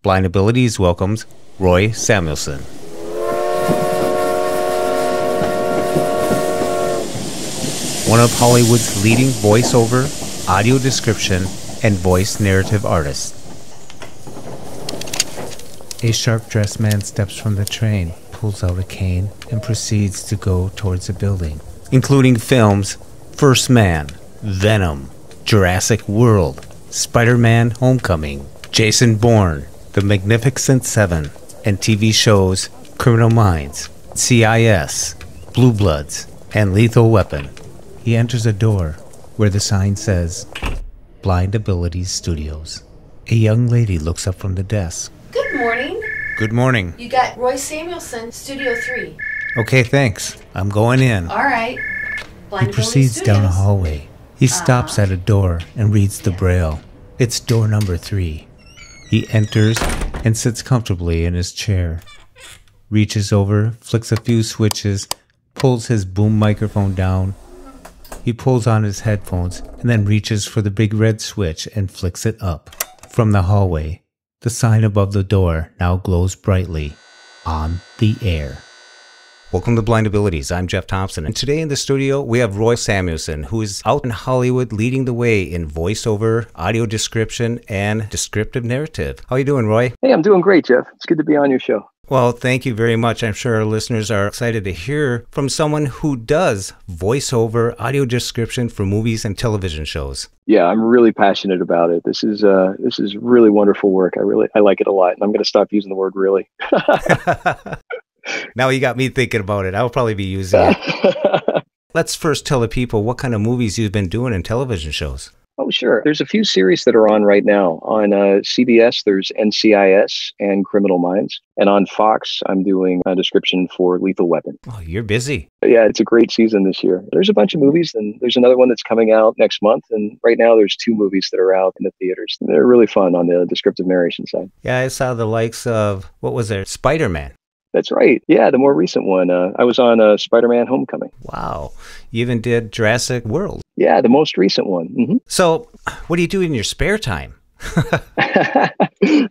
Blind Abilities welcomes Roy Samuelson. One of Hollywood's leading voiceover, audio description, and voice narrative artists. A sharp dressed man steps from the train, pulls out a cane, and proceeds to go towards a building, including films First Man, Venom, Jurassic World, Spider Man Homecoming, Jason Bourne, The Magnificent Seven, and TV shows Criminal Minds, NCIS, Blue Bloods, and Lethal Weapon. He enters a door where the sign says Blind Abilities Studios. A young lady looks up from the desk. Good morning. Good morning. You got Roy Samuelson, Studio 3. Okay, thanks. I'm going in. All right. He proceeds down a hallway. He stops uh-huh. at a door and reads the braille. It's door number three. He enters and sits comfortably in his chair. Reaches over, flicks a few switches, pulls his boom microphone down. He pulls on his headphones and then reaches for the big red switch and flicks it up. From the hallway, the sign above the door now glows brightly. On the air. Welcome to Blind Abilities. I'm Jeff Thompson, and today in the studio we have Roy Samuelson, who is out in Hollywood leading the way in voiceover, audio description, and descriptive narrative. How are you doing, Roy? Hey, I'm doing great, Jeff. It's good to be on your show. Well, thank you very much. I'm sure our listeners are excited to hear from someone who does voiceover, audio description for movies and television shows. Yeah, I'm really passionate about it. This is uh, this is really wonderful work. I really I like it a lot, and I'm going to stop using the word really. now you got me thinking about it. I'll probably be using it. Let's first tell the people what kind of movies you've been doing in television shows. oh, sure. There's a few series that are on right now. On uh, CBS, there's NCIS and Criminal Minds, and on Fox, I'm doing a description for Lethal Weapon. Oh, you're busy. Yeah, it's a great season this year. There's a bunch of movies, and there's another one that's coming out next month. And right now, there's two movies that are out in the theaters. They're really fun on the descriptive narration side. Yeah, I saw the likes of what was there, Spider Man. That's right. Yeah, the more recent one. Uh, I was on uh, Spider-Man: Homecoming. Wow, you even did Jurassic World. Yeah, the most recent one. hmm So, what do you do in your spare time?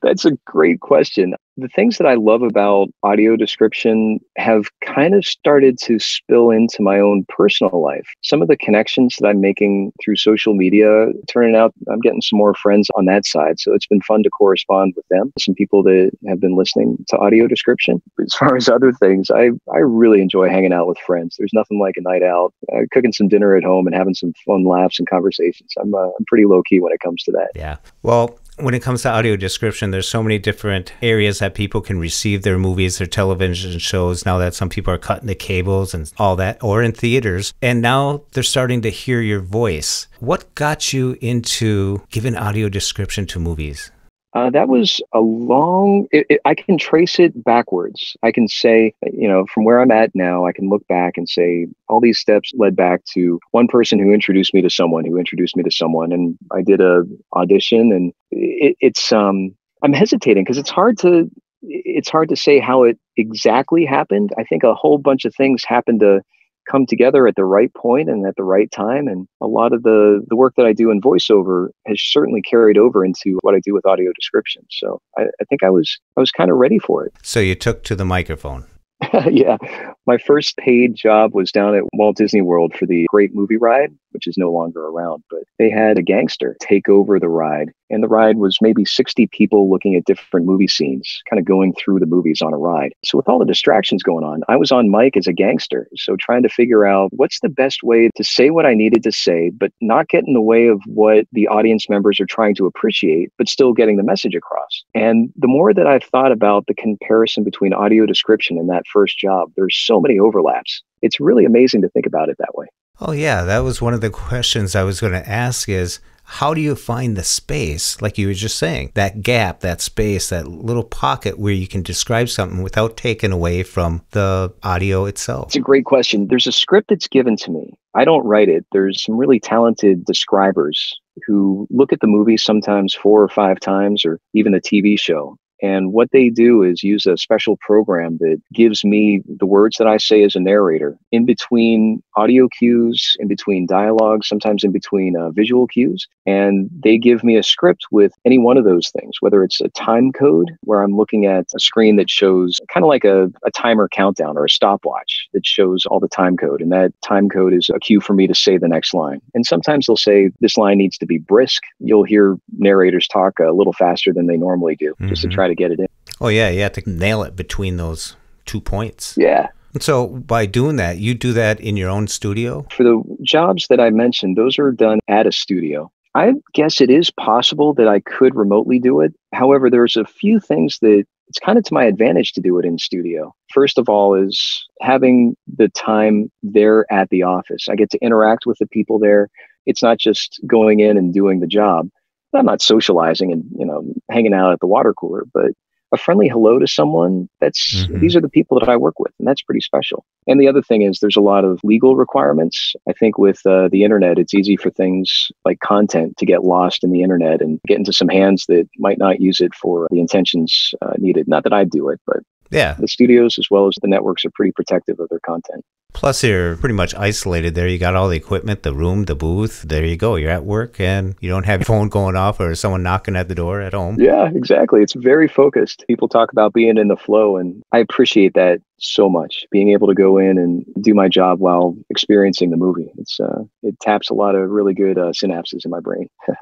That's a great question. The things that I love about audio description have kind of started to spill into my own personal life. Some of the connections that I'm making through social media, turning out I'm getting some more friends on that side. So it's been fun to correspond with them. Some people that have been listening to audio description. As far as other things, I, I really enjoy hanging out with friends. There's nothing like a night out, uh, cooking some dinner at home and having some fun laughs and conversations. I'm, uh, I'm pretty low key when it comes to that. Yeah. Well, when it comes to audio description, there's so many different areas that people can receive their movies, their television shows. Now that some people are cutting the cables and all that, or in theaters, and now they're starting to hear your voice. What got you into giving audio description to movies? Uh, that was a long. It, it, I can trace it backwards. I can say, you know, from where I'm at now, I can look back and say all these steps led back to one person who introduced me to someone who introduced me to someone, and I did a audition, and it, it's um, I'm hesitating because it's hard to it's hard to say how it exactly happened. I think a whole bunch of things happened to come together at the right point and at the right time. And a lot of the the work that I do in voiceover has certainly carried over into what I do with audio description. So I, I think I was I was kind of ready for it. So you took to the microphone. yeah. My first paid job was down at Walt Disney World for the Great Movie Ride, which is no longer around, but they had a gangster take over the ride. And the ride was maybe 60 people looking at different movie scenes, kind of going through the movies on a ride. So, with all the distractions going on, I was on mic as a gangster. So, trying to figure out what's the best way to say what I needed to say, but not get in the way of what the audience members are trying to appreciate, but still getting the message across. And the more that I've thought about the comparison between audio description and that first job, there's so many overlaps. It's really amazing to think about it that way. Oh yeah, that was one of the questions I was going to ask is how do you find the space like you were just saying that gap that space that little pocket where you can describe something without taking away from the audio itself It's a great question. There's a script that's given to me. I don't write it. There's some really talented describers who look at the movie sometimes four or five times or even a TV show And what they do is use a special program that gives me the words that I say as a narrator in between audio cues, in between dialogue, sometimes in between uh, visual cues. And they give me a script with any one of those things, whether it's a time code where I'm looking at a screen that shows kind of like a, a timer countdown or a stopwatch that shows all the time code. And that time code is a cue for me to say the next line. And sometimes they'll say this line needs to be brisk. You'll hear narrators talk a little faster than they normally do mm-hmm. just to mm-hmm. Try to get it in. Oh, yeah. You have to nail it between those two points. Yeah. So by doing that, you do that in your own studio? For the jobs that I mentioned, those are done at a studio. I guess it is possible that I could remotely do it. However, there's a few things that it's kind of to my advantage to do it in studio. First of all, is having the time there at the office. I get to interact with the people there. It's not just going in and doing the job. I'm not socializing and you know hanging out at the water cooler, but a friendly hello to someone that's mm-hmm. these are the people that i work with and that's pretty special. And the other thing is there's a lot of legal requirements. I think with uh, the internet it's easy for things like content to get lost in the internet and get into some hands that might not use it for the intentions uh, needed. Not that i do it but yeah. the studios as well as the networks are pretty protective of their content Plus, you're pretty much isolated there. You got all the equipment, the room, the booth. There you go. You're at work and you don't have your phone going off or someone knocking at the door at home. Yeah, exactly. It's very focused. People talk about being in the flow, and I appreciate that so much. Being able to go in and do my job while experiencing the movie. It's uh, it taps a lot of really good uh, synapses in my brain.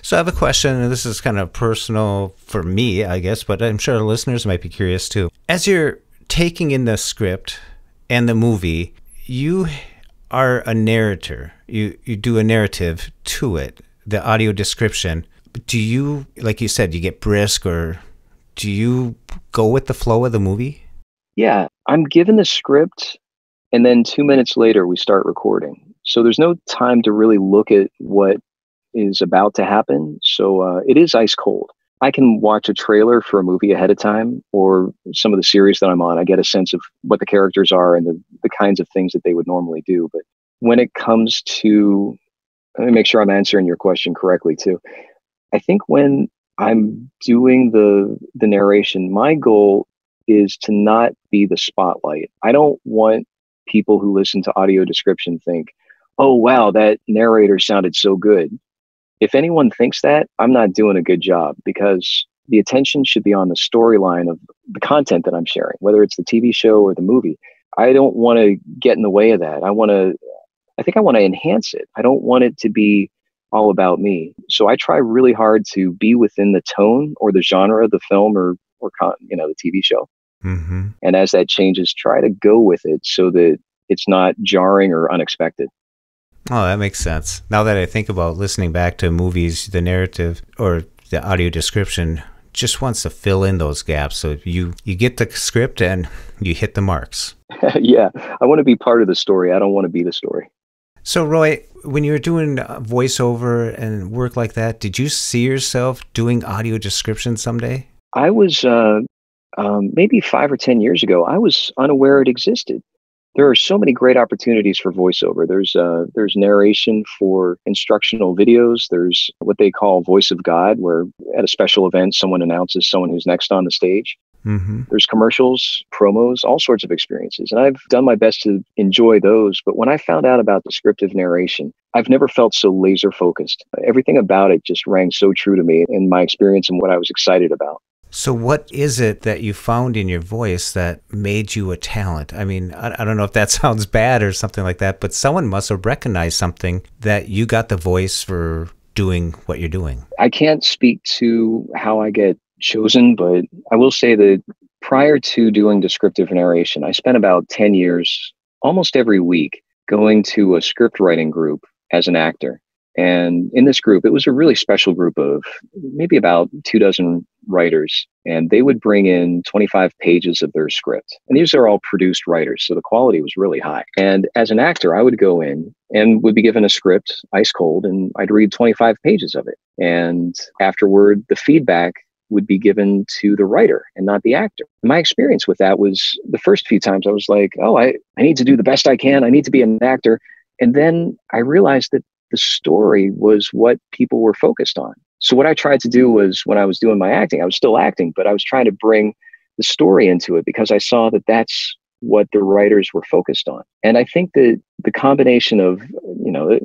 So I have a question, and this is kind of personal for me, I guess, but I'm sure listeners might be curious too. As you're taking in the script and the movie, you are a narrator. You you do a narrative to it, the audio description. Do you, like you said, you get brisk, or do you go with the flow of the movie? Yeah, I'm given the script, and then two minutes later we start recording. So there's no time to really look at what is about to happen. So uh, it is ice cold. I can watch a trailer for a movie ahead of time or some of the series that I'm on. I get a sense of what the characters are and the, the kinds of things that they would normally do. But when it comes to, let me make sure I'm answering your question correctly too. I think when I'm doing the the narration, my goal is to not be the spotlight. I don't want people who listen to audio description think, "Oh wow, that narrator sounded so good." If anyone thinks that, I'm not doing a good job because the attention should be on the storyline of the content that I'm sharing, whether it's the TV show or the movie. I don't want to get in the way of that. I want to, I think I want to enhance it. I don't want it to be all about me. So I try really hard to be within the tone or the genre of the film or, or you know, the TV show. Mm-hmm. And as that changes, try to go with it so that it's not jarring or unexpected. Oh, that makes sense. Now that I think about listening back to movies, the narrative or the audio description just wants to fill in those gaps. So you you get the script and you hit the marks. yeah, I want to be part of the story. I don't want to be the story. So Roy, when you were doing voiceover and work like that, did you see yourself doing audio description someday? I was uh, um, maybe five or ten years ago. I was unaware it existed there are so many great opportunities for voiceover. There's uh, there's narration for instructional videos. There's what they call voice of God, where at a special event someone announces someone who's next on the stage. Mm-hmm. There's commercials, promos, all sorts of experiences, and I've done my best to enjoy those. But when I found out about descriptive narration, I've never felt so laser focused. Everything about it just rang so true to me in my experience and what I was excited about. So, what is it that you found in your voice that made you a talent? I mean, I, I, don't know if that sounds bad or something like that, but someone must have recognized something that you got the voice for doing what you're doing. I can't speak to how I get chosen, but I will say that prior to doing descriptive narration, I spent about 10 years almost every week going to a script writing group as an actor. And in this group, it was a really special group of maybe about two dozen writers, and they would bring in 25 pages of their script. And these are all produced writers, so the quality was really high. And as an actor, I would go in and would be given a script ice cold, and I'd read 25 pages of it. And afterward, the feedback would be given to the writer and not the actor. My experience with that was the first few times I was like, oh, I, I need to do the best I can. I need to be an actor. And then I realized that the story was what people were focused on. So what I tried to do mm-hmm. was when I was doing my acting, I was still acting, but I was trying to bring the story into it because I saw that that's what the writers were focused on. And I think that the combination of, you know,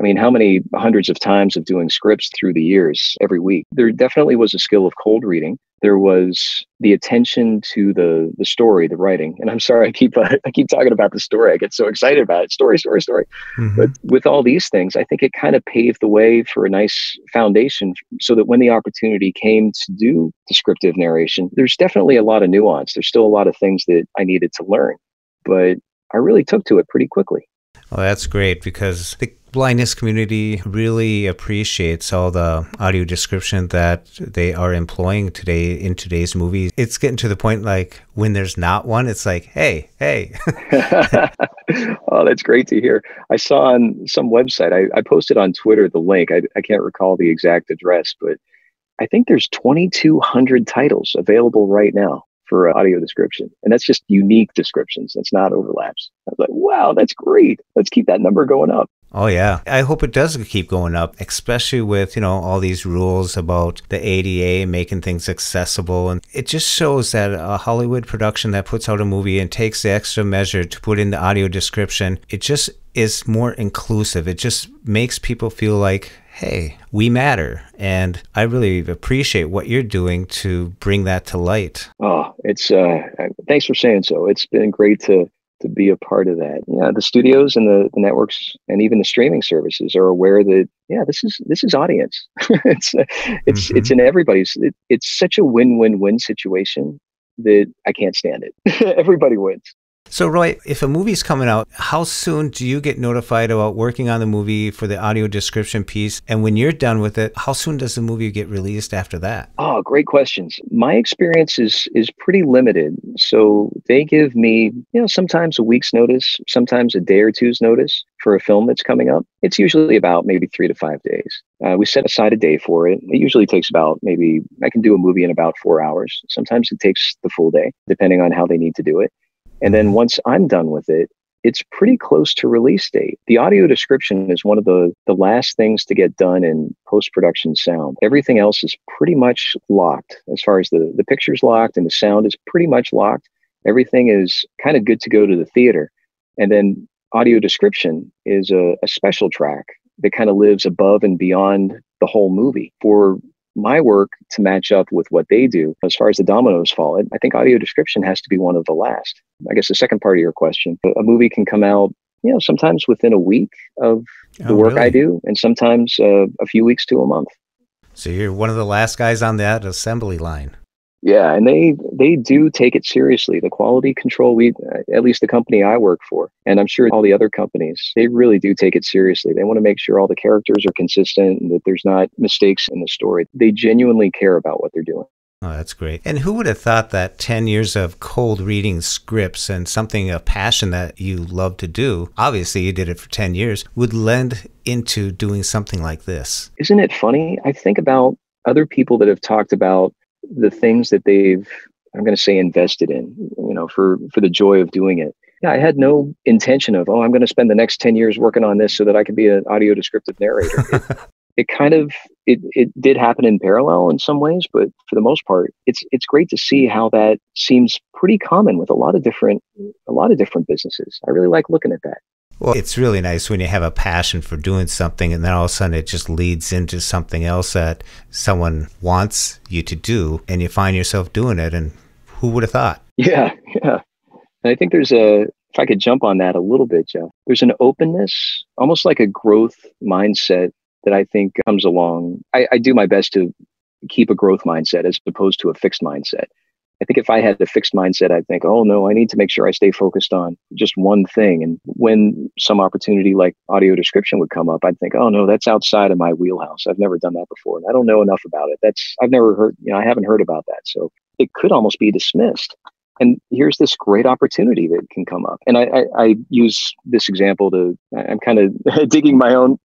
I mean, how many hundreds of times of doing scripts through the years every week? There definitely was a skill of cold reading. There was the attention to the the story, the writing. And I'm sorry, I keep uh, I keep talking about the story. I get so excited about it. Story, story, story. Mm-hmm. But with all these things, I think it kind of paved the way for a nice foundation, so that when the opportunity came to do descriptive narration, there's definitely a lot of nuance. There's still a lot of things that I needed to learn, but I really took to it pretty quickly. Well, that's great because the blindness community really appreciates all the audio description that they are employing today in today's movies. It's getting to the point like when there's not one, it's like, hey, hey. oh, that's great to hear. I saw on some website, I, I posted on Twitter the link. I, I can't recall the exact address, but I think there's 2,200 titles available right now for uh, audio description. And that's just unique descriptions. That's not overlaps. I was like, wow, that's great. Let's keep that number going up. Oh yeah. I hope it does keep going up, especially with, you know, all these rules about the ADA making things accessible and it just shows that a Hollywood production that puts out a movie and takes the extra measure to put in the audio description, it just is more inclusive. It just makes people feel like hey, we matter. And I really appreciate what you're doing to bring that to light. Oh, it's, uh, thanks for saying so. It's been great to, to be a part of that. Yeah, the studios and the, the networks and even the streaming services are aware that yeah, this is this is audience. it's it's mm-hmm. it's in everybody's. It, it's such a win win win situation that I can't stand it. Everybody wins. So, Roy, if a movie's coming out, how soon do you get notified about working on the movie for the audio description piece? And when you're done with it, how soon does the movie get released after that? Oh, great questions. My experience is is pretty limited. So they give me, you know, sometimes a week's notice, sometimes a day or two's notice for a film that's coming up. It's usually about maybe three to five days. Uh, we set aside a day for it. It usually takes about maybe I can do a movie in about four hours. Sometimes it takes the full day, depending on how they need to do it. And then once I'm done with it, it's pretty close to release date. The audio description is one of the, the last things to get done in post production sound. Everything else is pretty much locked as far as the, the picture's locked and the sound is pretty much locked. Everything is kind of good to go to the theater. And then audio description is a, a special track that kind of lives above and beyond the whole movie. For my work to match up with what they do as far as the dominoes fall. I think audio description has to be one of the last. I guess the second part of your question, a movie can come out, you know, sometimes within a week of the oh, work really? I do, and sometimes uh, a few weeks to a month. So you're one of the last guys on that assembly line. Yeah, and they they do take it seriously. The quality control we uh, at least the company I work for, and I'm sure all the other companies, they really do take it seriously. They want to make sure all the characters are consistent and that there's not mistakes in the story. They genuinely care about what they're doing. Oh, that's great. And who would have thought that 10 years of cold reading scripts and something of passion that you love to do, obviously you did it for 10 years, would lend into doing something like this? Isn't it funny? I think about other people that have talked about the things that they've i'm going to say invested in you know for for the joy of doing it. Yeah i had no intention of oh i'm going to spend the next 10 years working on this so that i can be an audio descriptive narrator. It, it kind of it, it did happen in parallel in some ways but for the most part it's it's great to see how that seems pretty common with a lot of different a lot of different businesses. I really like looking at that well, it's really nice when you have a passion for doing something and then all of a sudden it just leads into something else that someone wants you to do and you find yourself doing it. And who would have thought? Yeah, yeah. And I think there's a, if I could jump on that a little bit, Jeff, there's an openness, almost like a growth mindset that I think comes along. I, I do my best to keep a growth mindset as opposed to a fixed mindset. I think if I had a fixed mindset, I'd think, oh no, I need to make sure I stay focused on just one thing. And when some opportunity like audio description would come up, I'd think, oh no, that's outside of my wheelhouse. I've never done that before. And I don't know enough about it. That's, I've never heard, you know, I haven't heard about that. So it could almost be dismissed. And here's this great opportunity that can come up. And I, I, I use this example to, I'm kind of digging my own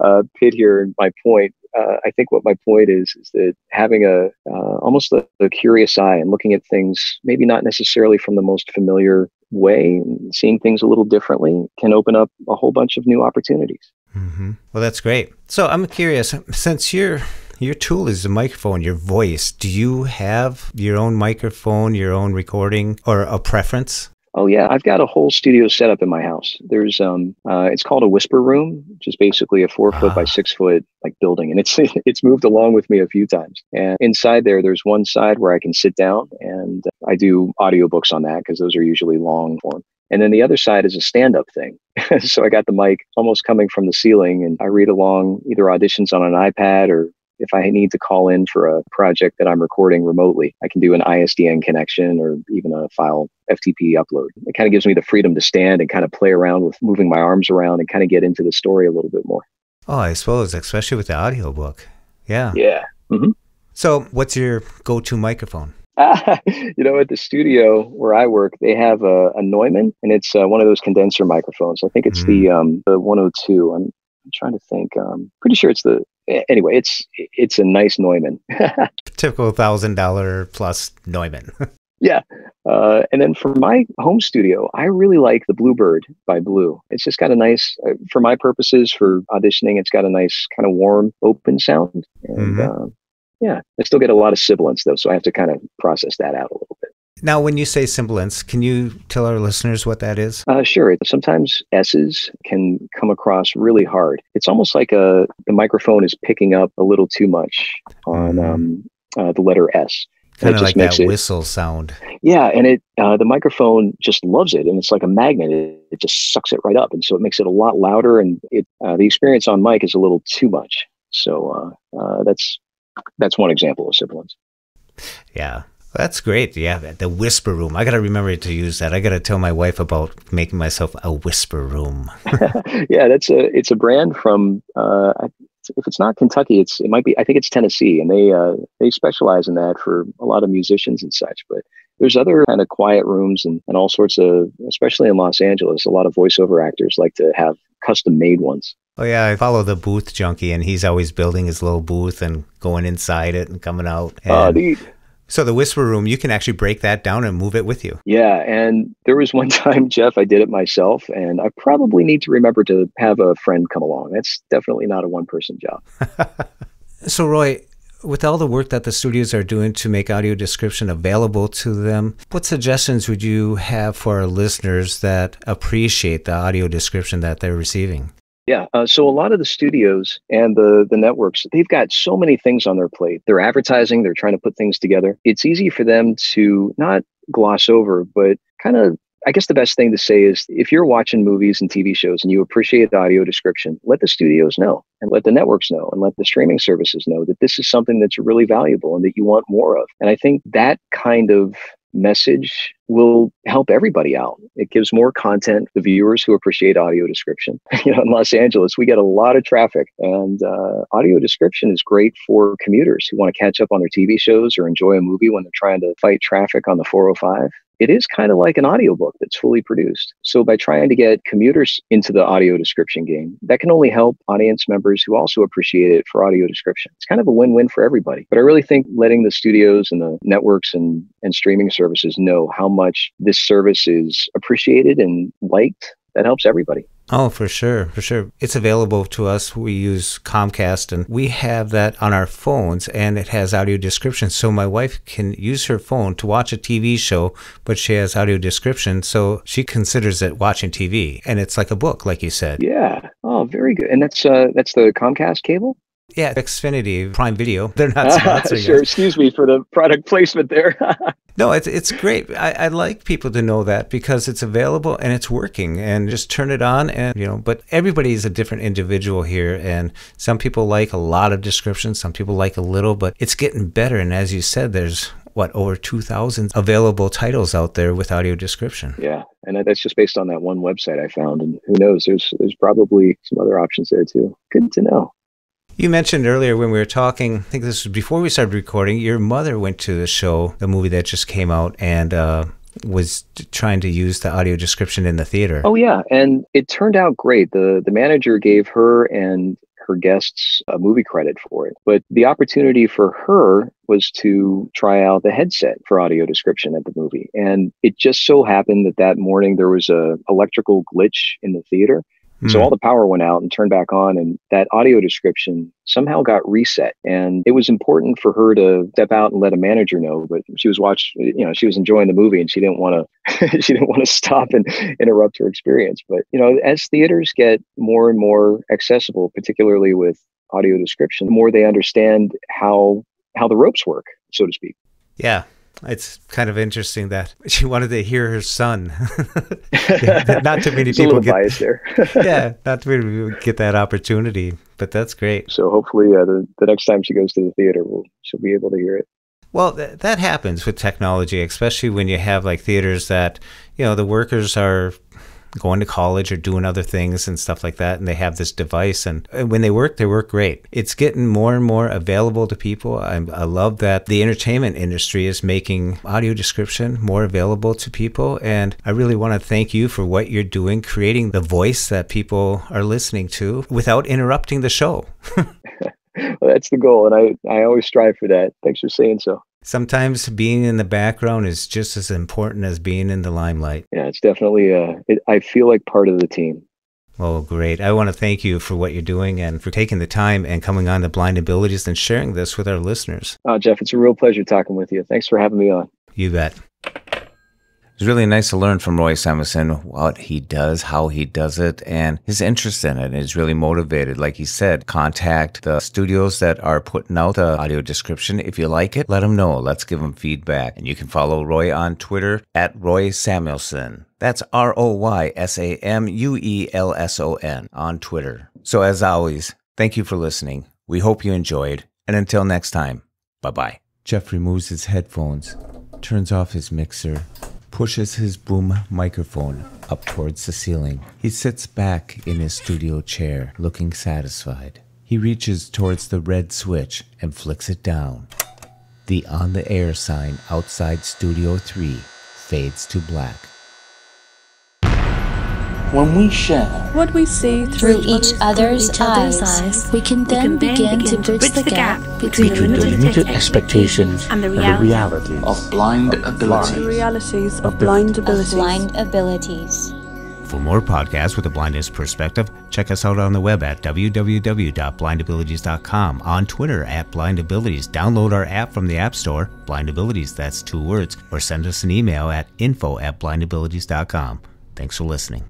uh, pit here and my point uh, I think what my point is is that having a uh, almost a, a, curious eye and looking at things maybe not necessarily from the most familiar way, seeing things a little differently, can open up a whole bunch of new opportunities. Mm-hmm. Well, that's great. So I'm curious, since you're your tool is the microphone, your voice. Do you have your own microphone, your own recording, or a preference? Oh yeah, I've got a whole studio set up in my house. There's um, uh, it's called a whisper room, which is basically a four foot by ah. six foot like building, and it's it's moved along with me a few times. And inside there, there's one side where I can sit down, and I do audiobooks on that because those are usually long form. And then the other side is a stand up thing. so I got the mic almost coming from the ceiling and I read along either auditions on an iPad or if I need to call in for a project that I'm recording remotely, I can do an ISDN connection or even a file FTP upload. It kind of gives me the freedom to stand and kind of play around with moving my arms around and kind of get into the story a little bit more. Oh, I suppose, especially with the audiobook. Yeah. Yeah. Mm-hmm. So, what's your go to microphone? you know, at the studio where I work, they have a, a Neumann, and it's uh, one of those condenser microphones. I think it's mm-hmm. the um, the 102. I'm, I'm trying to think. Um, pretty sure it's the anyway. It's it's a nice Neumann. Typical thousand dollar plus Neumann. yeah, uh, and then for my home studio, I really like the Bluebird by Blue. It's just got a nice, uh, for my purposes for auditioning, it's got a nice kind of warm, open sound, and mm-hmm. uh, yeah, I still get a lot of sibilance though, so I have to kind of process that out a little bit. Now, when you say sibilance, can you tell our listeners what that is? Uh, sure. Sometimes S's can come across really hard. It's almost like a uh, the microphone is picking up a little too much on mm. um, uh, the letter S. Kind of like that it, whistle sound. Yeah, and it uh, the microphone just loves it, and it's like a magnet. It, it, just sucks it right up, and so it makes it a lot louder. And it uh, the experience on mic is a little too much. So uh, that's that's one example of sibilance. Yeah. That's great. Yeah, the whisper room. I got to remember to use that. I got to tell my wife about making myself a whisper room. yeah, that's a it's a brand from uh, if it's not Kentucky, it's it might be I think it's Tennessee, and they uh, they specialize in that for a lot of musicians and such. But there's other kind of quiet rooms and, and all sorts of, especially in Los Angeles, a lot of voiceover actors like to have custom made ones. Oh yeah, I follow the booth junkie, and he's always building his little booth and going inside it and coming out. Oh, and so the whisper room, you can actually break that down and move it with you. Yeah, and there was one time, Jeff, I did it myself, and I probably need to remember to have a friend come along. That's definitely not a one-person job. so, Roy, with all the work that the studios are doing to make audio description available to them, what suggestions would you have for our listeners that appreciate the audio description that they're receiving? Yeah. Uh, so a lot of the studios and the the networks, they've got so many things on their plate. They're advertising, they're trying to put things together. It's easy for them to not gloss over, but kind of I guess the best thing to say is if you're watching movies and TV shows and you appreciate audio description, let the studios know and let the networks know and let the streaming services know that this is something that's really valuable and that you want more of. And I think that kind of message will help everybody out. It gives more content the viewers who appreciate audio description. you know, in Los Angeles, we get a lot of traffic, and uh, audio description is great for commuters who want to catch up on their TV shows or enjoy a movie when they're trying to fight traffic on the 405 it is kind of like an audiobook that's fully produced. So by trying to get commuters into the audio description game, that can only help audience members who also appreciate it for audio description. It's kind of a win-win for everybody. But I really think letting the studios and the networks and, and streaming services know how much this service is appreciated and liked, that helps everybody. Oh, for sure, for sure. It's available to us. We use Comcast and we have that on our phones and it has audio description. So my wife can use her phone to watch a TV show, but she has audio description. So she considers it watching TV and it's like a book, like you said. Yeah. Oh, very good. And that's, uh, that's the Comcast cable? Yeah, Xfinity Prime Video. They're not ah, sponsoring Sure, excuse me for the product placement there. no, it's it's great. I, I like people to know that because it's available and it's working. And just turn it on, and you know. But everybody is a different individual here, and some people like a lot of descriptions, some people like a little, but it's getting better. And as you said, there's what over 2000 available titles out there with audio description yeah and that's just based on that one website i found and who knows there's there's probably some other options there too good to know you mentioned earlier when we were talking, I think this was before we started recording, your mother went to the show, the movie that just came out, and uh, was trying to use the audio description in the theater. Oh yeah, and it turned out great. the The manager gave her and her guests a movie credit for it, but the opportunity for her was to try out the headset for audio description at the movie, and it just so happened that that morning there was a electrical glitch in the theater So Mm. all the power went out and turned back on, and that audio description somehow got reset. And it was important for her to step out and let a manager know. But she was watching, you know, she was enjoying the movie, and she didn't want to, she didn't want to stop and interrupt her experience. But you know, as theaters get more and more accessible, particularly with audio description, the more they understand how how the ropes work, so to speak. Yeah. It's kind of interesting that she wanted to hear her son. Yeah, not too many people get there. yeah, not too many people get that opportunity, but that's great. so hopefully, uh, the the next time she goes to the theater, we'll, she'll be able to hear it. Well, th- that happens with technology, especially when you have like theaters that, you know, the workers are going to college or doing other things and stuff like that, and they have this device. And when they work, they work great. It's getting more and more available to people. I, I love that the entertainment industry is making audio description more available to people. And I really want to thank you for what you're doing, creating the voice that people are listening to without interrupting the show. Well, that's the goal, and I I always strive for that. Thanks for saying so. Sometimes being in the background is just as important as being in the limelight. Yeah, it's definitely. Uh, it, I feel like part of the team. Oh, great. I want to thank you for what you're doing and for taking the time and coming on the Blind Abilities and sharing this with our listeners. Uh, Jeff, it's a real pleasure talking with you. Thanks for having me on. You bet. It was really nice to learn from Roy Samuelson what he does, how he does it, and his interest in it is really motivated. Like he said, contact the studios that are putting out the audio description. If you like it, let them know. Let's give them feedback. And you can follow Roy on Twitter at Roy Samuelson. That's R O Y S A M U E L S O N on Twitter. So as always, thank you for listening. We hope you enjoyed. And until next time, bye bye. Jeff removes his headphones, turns off his mixer, pushes his boom microphone up towards the ceiling. He sits back in his studio chair, looking satisfied. He reaches towards the red switch and flicks it down. The on the air sign outside Studio 3 fades to black. When we share What we see through, Through each other's eyes, we can then begin to bridge the gap between between the limited expectations and the reality of blind the realities of blind of abilities. blind abilities. For more podcasts with a blindness perspective, check us out on the web at www.blindabilities.com, on Twitter at blindabilities. Download our app from the App Store, Blind Abilities, that's two words, or send us an email at info at blindabilities.com. Thanks for listening.